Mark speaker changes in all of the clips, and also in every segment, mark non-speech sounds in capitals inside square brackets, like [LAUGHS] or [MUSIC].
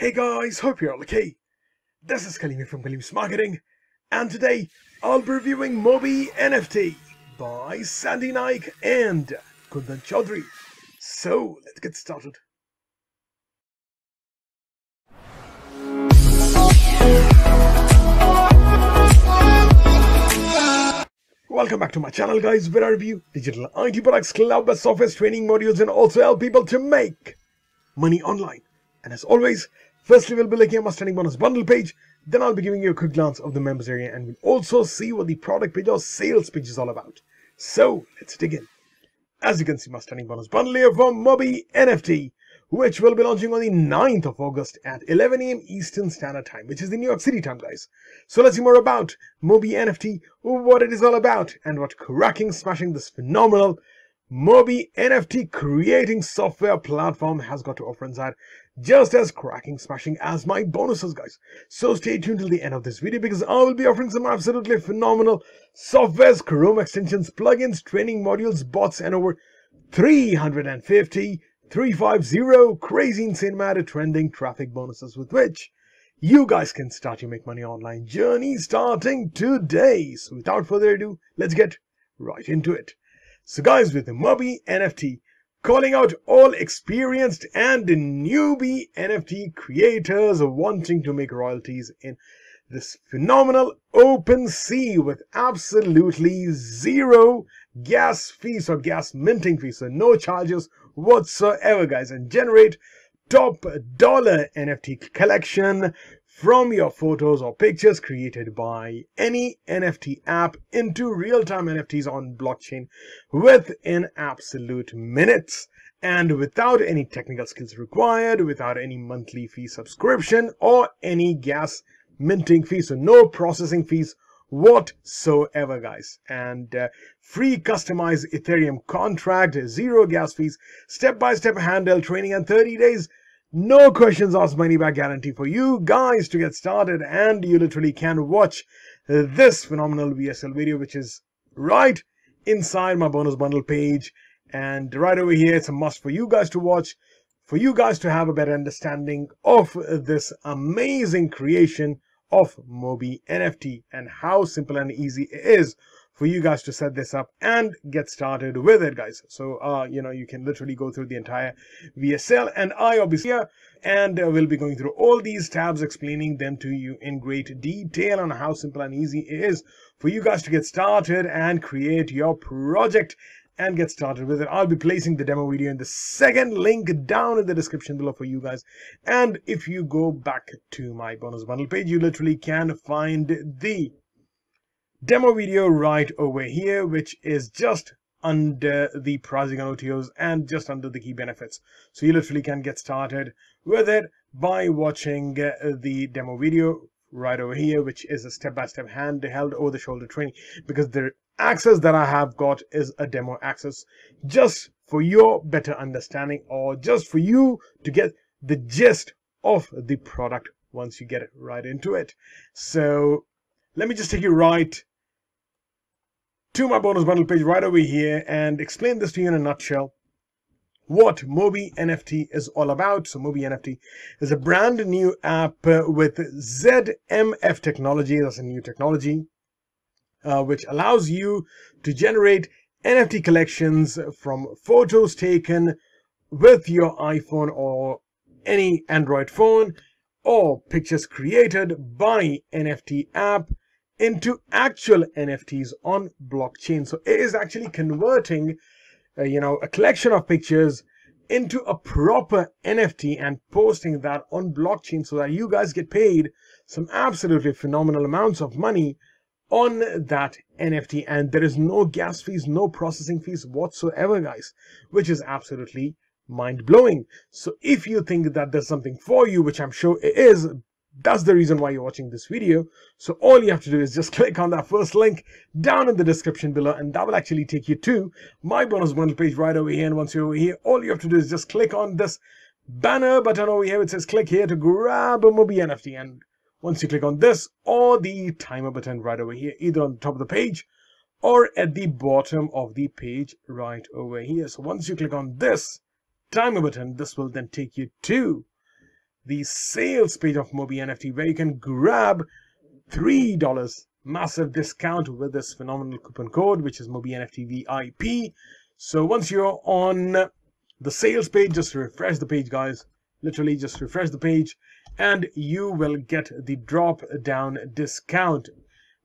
Speaker 1: Hey guys, hope you're all okay. This is Kalimi from Kalim's Marketing, and today I'll be reviewing Mobi NFT by Sandy Naik and Kundan Chaudhary. So let's get started. Welcome back to my channel guys where I review digital IT products, cloud-based software, training modules and also help people to make money online. And as always, firstly we'll be looking at my standing bonus bundle page, then I'll be giving you a quick glance of the members area and we'll also see what the product page or sales page is all about. So let's dig in. As you can see my standing bonus bundle here from Mobi NFT, which will be launching on the 9th of August at 11 a.m. Eastern Standard Time, which is the New York City time, guys. So let's see more about Mobi NFT, what it is all about, and what cracking smashing this phenomenal Mobi NFT creating software platform has got to offer inside, just as cracking smashing as my bonuses, guys. So stay tuned till the end of this video because I will be offering some absolutely phenomenal softwares, Chrome extensions, plugins, training modules, bots, and over 350 350 crazy insane mad trending traffic bonuses with which you guys can start your make money online journey starting today. So without further ado, let's get right into it. So guys, with Mobi NFT, calling out all experienced and newbie NFT creators wanting to make royalties in this phenomenal OpenSea with absolutely zero gas fees or gas minting fees, so no charges whatsoever, guys, and generate top dollar NFT collection from your photos or pictures created by any NFT app into real-time NFTs on blockchain within absolute minutes and without any technical skills required, without any monthly fee subscription or any gas minting fees, so no processing fees whatsoever guys. And uh, free customized ethereum contract zero gas fees step-by-step -step handle training and 30 days no questions asked money back guarantee for you guys to get started and you literally can watch this phenomenal vsl video which is right inside my bonus bundle page. And right over here it's a must for you guys to watch for you guys to have a better understanding of this amazing creation of Mobi NFT and how simple and easy it is for you guys to set this up and get started with it guys so uh you know you can literally go through the entire vsl and i obviously here and uh, we'll be going through all these tabs explaining them to you in great detail on how simple and easy it is for you guys to get started and create your project and get started with it. I'll be placing the demo video in the second link down in the description below for you guys. And if you go back to my bonus bundle page, you literally can find the demo video right over here, which is just under the pricing on OTOs and just under the key benefits. So you literally can get started with it by watching uh, the demo video right over here, which is a step-by-step -step handheld over-the-shoulder training because the access that I have got is a demo access just for your better understanding or just for you to get the gist of the product once you get right into it. So let me just take you right to my bonus bundle page right over here and explain this to you in a nutshell what Mobi NFT is all about. So Mobi NFT is a brand new app with ZMF technology. That's a new technology uh, which allows you to generate NFT collections from photos taken with your iPhone or any Android phone or pictures created by NFT app into actual NFTs on blockchain. So it is actually converting uh, you know, a collection of pictures into a proper NFT and posting that on blockchain so that you guys get paid some absolutely phenomenal amounts of money on that NFT and there is no gas fees, no processing fees whatsoever guys, which is absolutely mind-blowing. So if you think that there's something for you, which I'm sure it is, that's the reason why you're watching this video. So all you have to do is just [LAUGHS] click on that first link down in the description below and that will actually take you to my bonus bundle page right over here. And once you're over here, all you have to do is just click on this banner button over here. It says click here to grab a Mobi NFT. And once you click on this or the timer button right over here, either on the top of the page or at the bottom of the page right over here. So once you click on this timer button, this will then take you to the sales page of Mobi NFT where you can grab $3 massive discount with this phenomenal coupon code, which is Mobi NFT VIP. So once you're on the sales page, just refresh the page, guys. Literally just refresh the page and you will get the drop down discount.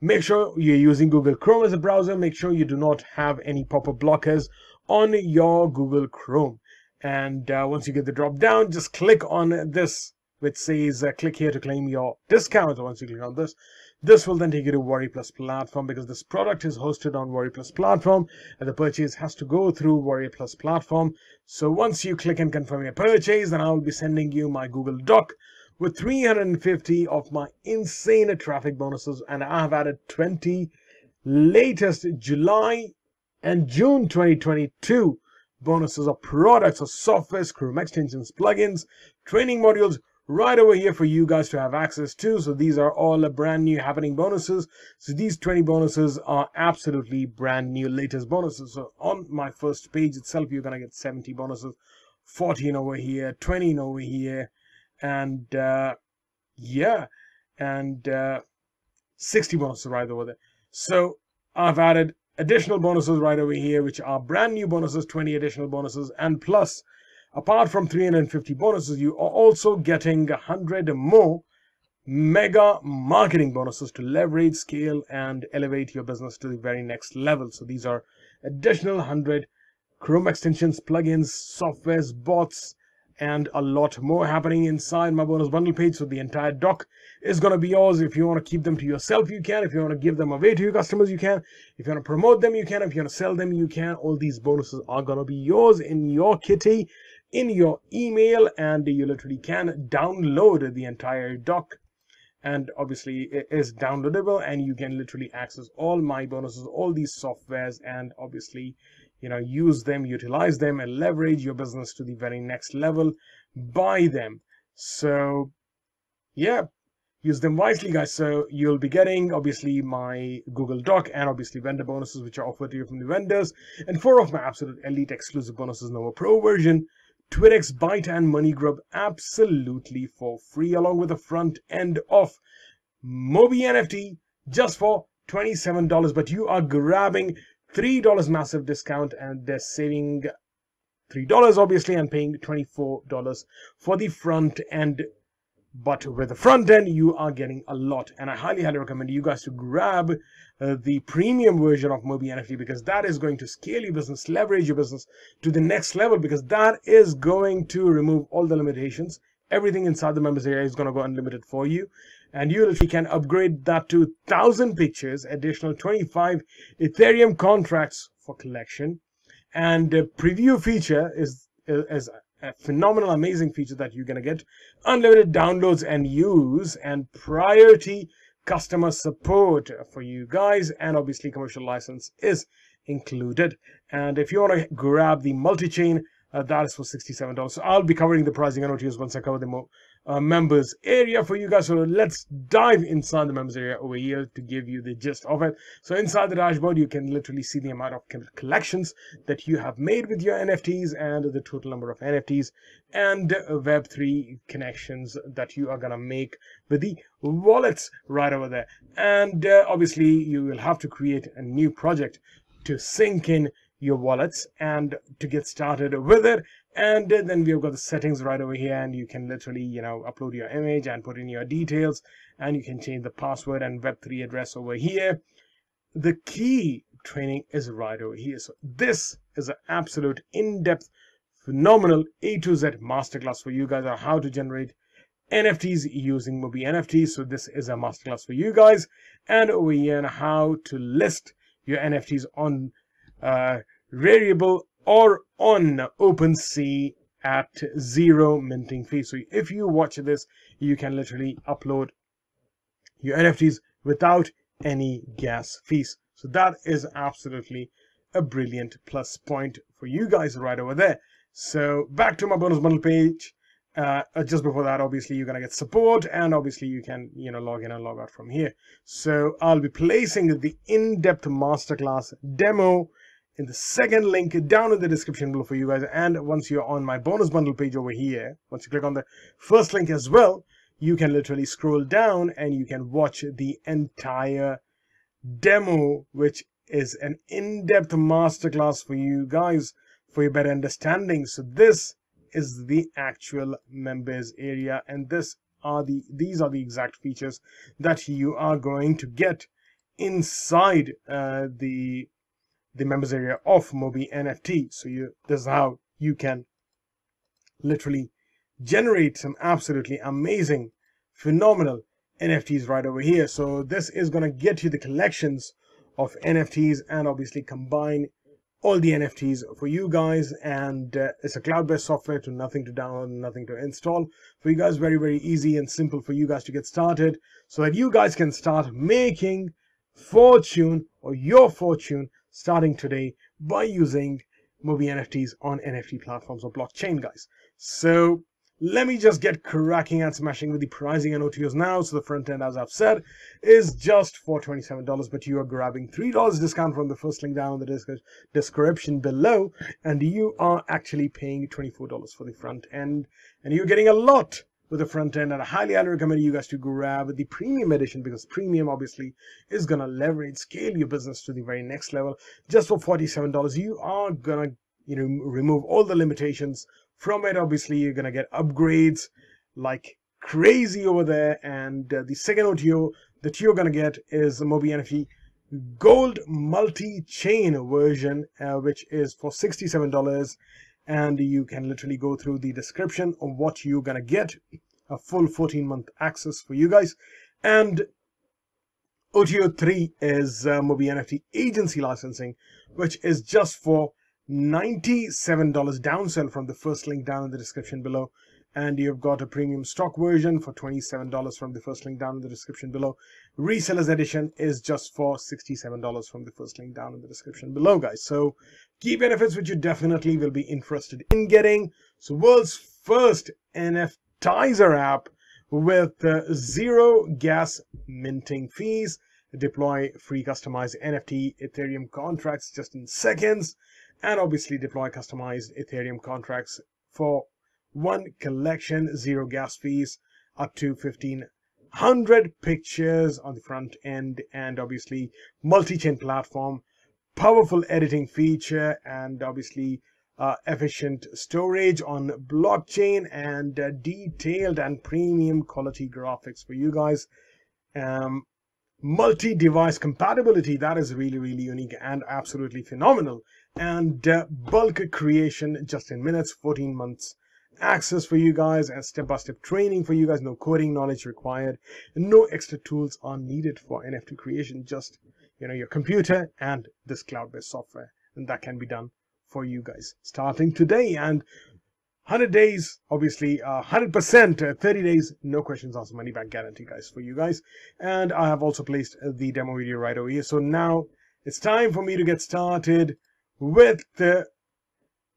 Speaker 1: Make sure you're using Google Chrome as a browser. Make sure you do not have any pop-up blockers on your Google Chrome. And uh, once you get the drop down, just click on this, which says uh, click here to claim your discount. Once you click on this, this will then take you to Warrior Plus platform because this product is hosted on Warrior Plus platform and the purchase has to go through Warrior Plus platform. So once you click and confirm your purchase, then I will be sending you my Google Doc with 350 of my insane traffic bonuses and I have added 20 latest July and June 2022 bonuses of products of software, Chrome extensions, plugins, training modules, right over here for you guys to have access to. So these are all brand new happening bonuses. So these 20 bonuses are absolutely brand new latest bonuses. So on my first page itself, you're going to get 70 bonuses, 14 over here, 20 over here, and uh, yeah, and uh, 60 bonuses right over there. So I've added additional bonuses right over here, which are brand new bonuses, 20 additional bonuses, and plus Apart from 350 bonuses, you are also getting 100 more mega marketing bonuses to leverage, scale, and elevate your business to the very next level. So these are additional 100 Chrome extensions, plugins, softwares, bots, and a lot more happening inside my bonus bundle page. So the entire doc is going to be yours. If you want to keep them to yourself, you can. If you want to give them away to your customers, you can. If you want to promote them, you can. If you want to sell them, you can. All these bonuses are going to be yours in your kitty in your email and you literally can download the entire doc and obviously it is downloadable and you can literally access all my bonuses all these softwares and obviously you know use them utilize them and leverage your business to the very next level. Buy them. So yeah use them wisely guys. So you'll be getting obviously my google doc and obviously vendor bonuses which are offered to you from the vendors. And four of my absolute elite exclusive bonuses nova pro version TwitX Byte and MoneyGrub absolutely for free along with the front end of Mobi NFT just for $27 but you are grabbing $3 massive discount and they're saving $3 obviously and paying $24 for the front end. But with the front end you are getting a lot. And i highly highly recommend you guys to grab uh, the premium version of mobi nft because that is going to scale your business leverage your business to the next level because that is going to remove all the limitations. Everything inside the members area is going to go unlimited for you and you can upgrade that to 1000 pictures additional 25 ethereum contracts for collection. And the preview feature is is a phenomenal, amazing feature that you're going to get. Unlimited downloads and use and priority customer support for you guys. And obviously commercial license is included. And if you want to grab the multi-chain uh, that is for $67 so i'll be covering the pricing and OTS once i cover the more uh, members area for you guys. So let's dive inside the members area over here to give you the gist of it. So inside the dashboard, you can literally see the amount of collections that you have made with your NFTs and the total number of NFTs and Web3 connections that you are going to make with the wallets right over there. And uh, obviously, you will have to create a new project to sync in your wallets and to get started with it and then we've got the settings right over here and you can literally you know upload your image and put in your details and you can change the password and web3 address over here. The key training is right over here. So this is an absolute in-depth phenomenal a to z masterclass for you guys on how to generate nfts using mobi nfts so this is a masterclass for you guys. And over here on how to list your nfts on uh, Rarible or on OpenSea at zero minting fee. So if you watch this, you can literally upload your NFTs without any gas fees. So that is absolutely a brilliant plus point for you guys right over there. So back to my bonus bundle page. Uh, just before that, obviously, you're going to get support and obviously you can, you know, log in and log out from here. So I'll be placing the in-depth masterclass demo in the second link down in the description below for you guys. And once you're on my bonus bundle page over here, once you click on the first link as well, you can literally scroll down and you can watch the entire demo, which is an in-depth masterclass for you guys for your better understanding. So this is the actual members area and this are the these are the exact features that you are going to get inside uh, the the members area of Mobi NFT. So you this is how you can literally generate some absolutely amazing, phenomenal NFTs right over here. So this is going to get you the collections of NFTs and obviously combine all the NFTs for you guys and uh, it's a cloud-based software to nothing to download nothing to install for you guys very very easy and simple for you guys to get started so that you guys can start making fortune or your fortune starting today by using Mobi NFTs on NFT platforms or blockchain guys so let me just get cracking and smashing with the pricing and OTOs now. So the front end, as I've said, is just for $27, but you are grabbing $3 discount from the first link down in the description below, and you are actually paying $24 for the front end, and you're getting a lot with the front end and I highly, highly recommend you guys to grab the premium edition because premium obviously is gonna leverage scale your business to the very next level just for $47 you are gonna you know remove all the limitations from it, obviously, you're to get upgrades like crazy over there. And uh, the second OTO that you're to get is the Mobi NFT Gold Multi-Chain version, uh, which is for $67. And you can literally go through the description of what you're to get. A full 14-month access for you guys. And OTO 3 is uh, Mobi NFT agency licensing, which is just for $97 downsell from the first link down in the description below. And you've got a premium stock version for $27 from the first link down in the description below. Resellers edition is just for $67 from the first link down in the description below, guys. So key benefits which you definitely will be interested in getting. So world's first NFTizer app with uh, zero gas minting fees. Deploy free customized NFT Ethereum contracts just in seconds and obviously deploy customized Ethereum contracts for one collection, zero gas fees, up to 1500 pictures on the front end, and obviously multi-chain platform, powerful editing feature, and obviously uh, efficient storage on blockchain and uh, detailed and premium quality graphics for you guys. Um, multi-device compatibility that is really really unique and absolutely phenomenal. And uh, bulk creation just in minutes 14 months access for you guys and step-by-step -step training for you guys. No coding knowledge required. No extra tools are needed for nft creation. Just you know your computer and this cloud-based software and that can be done for you guys starting today and 100 days, obviously, uh, 100%, uh, 30 days, no questions asked, money back guarantee, guys, for you guys. And I have also placed the demo video right over here. So now it's time for me to get started with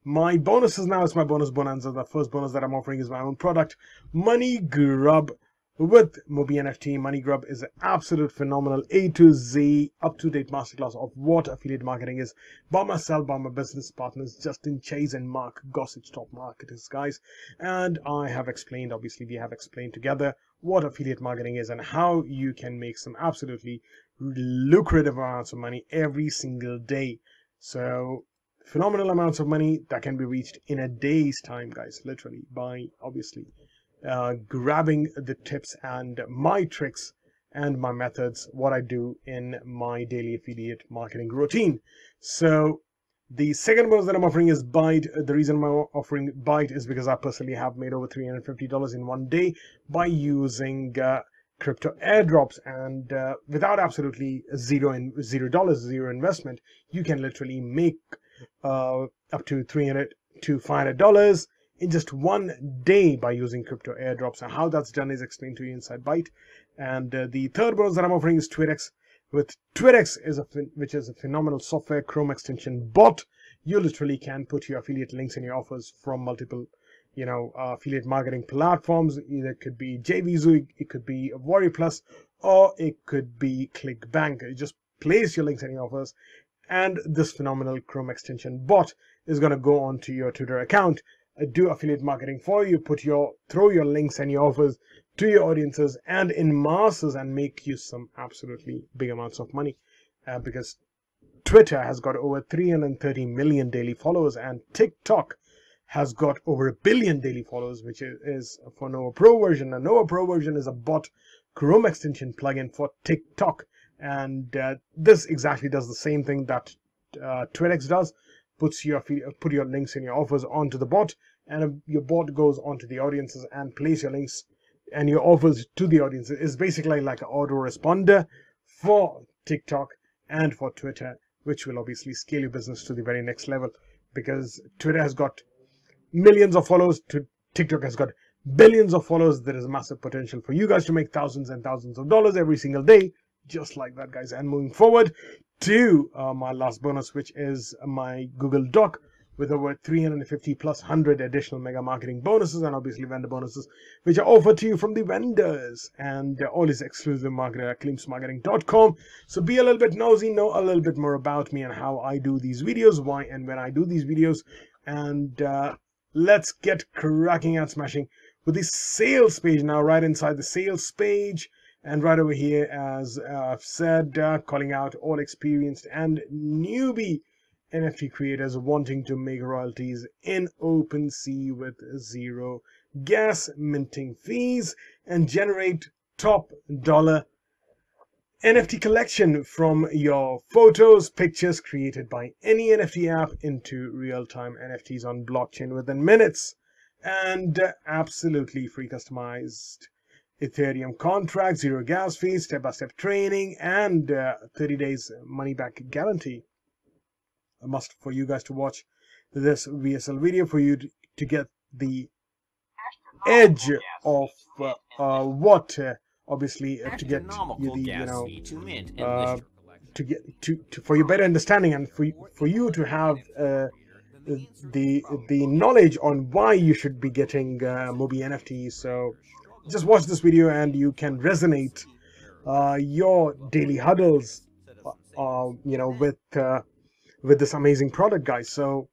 Speaker 1: my bonuses now. It's my bonus bonanza. The first bonus that I'm offering is my own product, Money Grub with Mobi NFT, MoneyGrub is an absolute phenomenal A to Z up-to-date masterclass of what affiliate marketing is by myself, by my business partners, Justin Chase and Mark Gossage, top marketers, guys. And I have explained, obviously, we have explained together what affiliate marketing is and how you can make some absolutely lucrative amounts of money every single day. So phenomenal amounts of money that can be reached in a day's time, guys, literally by obviously uh, grabbing the tips and my tricks and my methods, what I do in my daily affiliate marketing routine. So the second bonus that I'm offering is Byte. The reason I'm offering Byte is because I personally have made over $350 in one day by using uh, crypto airdrops and uh, without absolutely zero in zero dollars zero investment you can literally make uh, up to 300 to 500 dollars in just one day by using crypto airdrops. And how that's done is explained to you inside Byte. And uh, the third bonus that I'm offering is TwitX. With TwitX, is a which is a phenomenal software Chrome extension bot, you literally can put your affiliate links and your offers from multiple you know, uh, affiliate marketing platforms. Either it could be JVZoo, it could be Warrior Plus, or it could be ClickBank. You just place your links and your offers, and this phenomenal Chrome extension bot is going to go onto your Twitter account, do affiliate marketing for you, put your throw your links and your offers to your audiences and in masses and make you some absolutely big amounts of money uh, because Twitter has got over 330 million daily followers and TikTok has got over a billion daily followers, which is, for Nova Pro version. A Nova Pro version is a bot Chrome extension plugin for TikTok. And uh, this exactly does the same thing that uh, TwitX does. Puts your put your links and your offers onto the bot, and your bot goes onto the audiences and place your links and your offers to the audiences. It's basically like an autoresponder for TikTok and for Twitter, which will obviously scale your business to the very next level because Twitter has got millions of followers. To TikTok has got billions of followers. There is massive potential for you guys to make thousands and thousands of dollars every single day, just like that, guys. And moving forward to uh, my last bonus, which is my Google Doc with over 350 plus 100 additional mega marketing bonuses and obviously vendor bonuses which are offered to you from the vendors. And all is exclusive marketing at klimpsmarketing.com so be a little bit nosy know a little bit more about me and how i do these videos why and when i do these videos. And uh, let's get cracking and smashing with the sales page now right inside the sales page and right over here as uh, i've said uh, calling out all experienced and newbie NFT creators wanting to make royalties in OpenSea with zero gas minting fees and generate top dollar NFT collection from your photos, pictures created by any NFT app into real-time NFTs on blockchain within minutes and absolutely free customized Ethereum contract, zero gas fees, step-by-step training, and uh, 30 days money-back guarantee. A must for you guys to watch this VSL video for you to, to get the edge of uh, uh, what obviously uh, to get you the you know uh, to get to, to for your better understanding and for for you to have uh, the the knowledge on why you should be getting uh, Mobi NFTs. So just watch this video and you can resonate uh, your daily huddles, uh, you know, with uh, with this amazing product, guys. So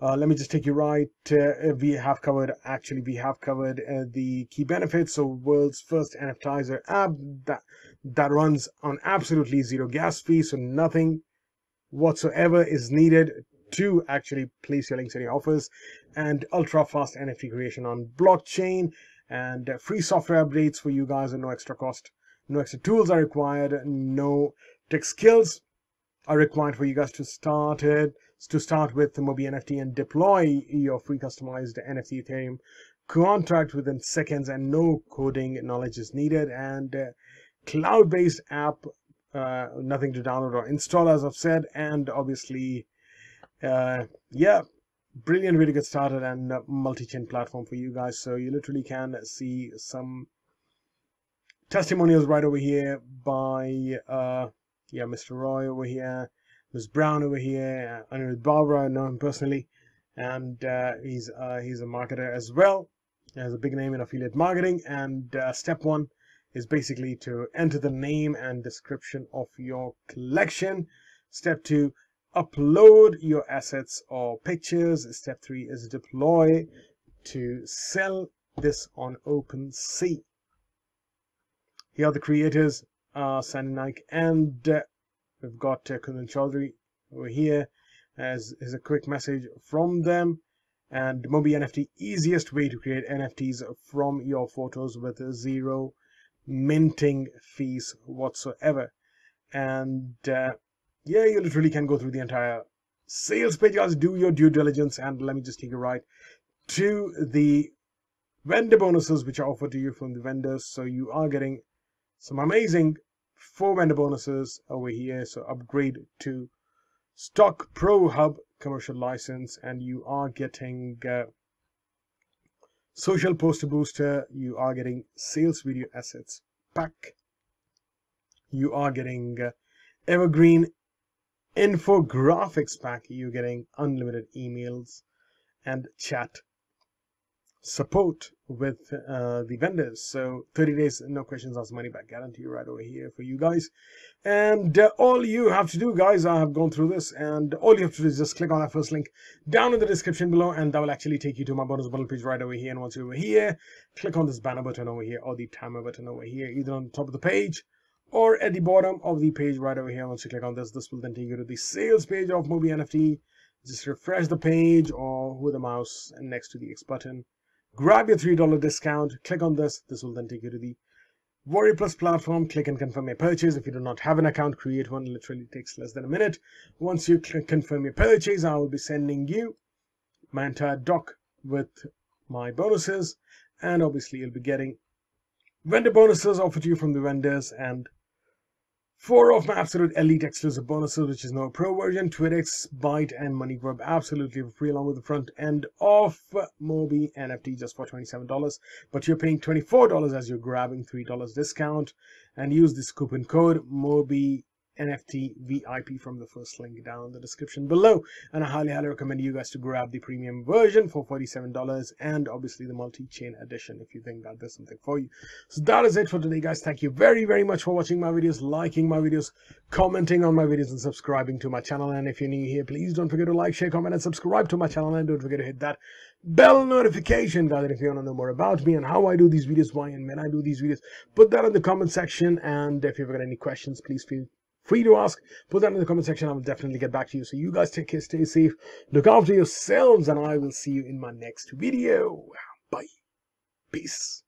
Speaker 1: uh, let me just take you right. Uh, we have covered, actually, we have covered uh, the key benefits. So world's first NFTizer app that, that runs on absolutely zero gas fee. So nothing whatsoever is needed to actually place your links and your offers and ultra fast NFT creation on blockchain and uh, free software updates for you guys and no extra cost. No extra tools are required. No tech skills are required for you guys to start it to start with the Mobi NFT and deploy your free customized NFT Ethereum contract within seconds and no coding knowledge is needed and uh, cloud-based app uh, nothing to download or install as I've said and obviously uh, yeah brilliant way to get started and multi-chain platform for you guys so you literally can see some testimonials right over here by uh, yeah Mr. Roy over here Ms. Brown over here, uh, Anirudh Barbara, I know him personally, and uh, he's uh, he's a marketer as well. He has a big name in affiliate marketing, and uh, step one is basically to enter the name and description of your collection. Step two, upload your assets or pictures. Step three is deploy to sell this on OpenSea. Here are the creators, uh, Sandy Naik and uh, We've got uh, Kundan Chaudhary over here as is a quick message from them. And Mobi NFT, easiest way to create NFTs from your photos with zero minting fees whatsoever. And uh, yeah, you literally can go through the entire sales page, guys. Do your due diligence, and let me just take you right to the vendor bonuses which are offered to you from the vendors. So you are getting some amazing four vendor bonuses over here. So upgrade to Stock Pro Hub commercial license, and you are getting uh, social poster booster. You are getting sales video assets pack. You are getting uh, evergreen infographics pack. You're getting unlimited emails and chat support with uh, the vendors. So 30 days, no questions asked, money back guarantee right over here for you guys. And uh, all you have to do, guys, I have gone through this, and all you have to do is just click on that first link down in the description below, and that will actually take you to my bonus bundle page right over here. And once you're over here, click on this banner button over here or the timer button over here, either on the top of the page or at the bottom of the page right over here. Once you click on this, this will then take you to the sales page of Mobi NFT. Just refresh the page or with the mouse and next to the X button grab your $3 discount, click on this. This will then take you to the Warrior Plus platform. Click and confirm your purchase. If you do not have an account, create one. Literally takes less than a minute. Once you confirm your purchase, I will be sending you my entire doc with my bonuses. And obviously, you'll be getting vendor bonuses offered to you from the vendors and Four of my absolute elite exclusive bonuses, which is Nova Pro version, Twitx, Byte, and MoneyGrub, absolutely for free, along with the front end of Mobi NFT just for $27. But you're paying $24 as you're grabbing $3 discount and use this coupon code MOBI NFT VIP from the first link down in the description below. And I highly, highly recommend you guys to grab the premium version for $47 and obviously the multi-chain edition if you think that there's something for you. So that is it for today, guys. Thank you very, very much for watching my videos, liking my videos, commenting on my videos, and subscribing to my channel. And if you're new here, please don't forget to like, share, comment, and subscribe to my channel. And don't forget to hit that bell notification button if you want to know more about me and how I do these videos, why and when I do these videos. Put that in the comment section. And if you've got any questions, please feel free to ask. Put that in the comment section. I will definitely get back to you. So you guys take care, stay safe, look after yourselves, and I will see you in my next video. Bye. Peace.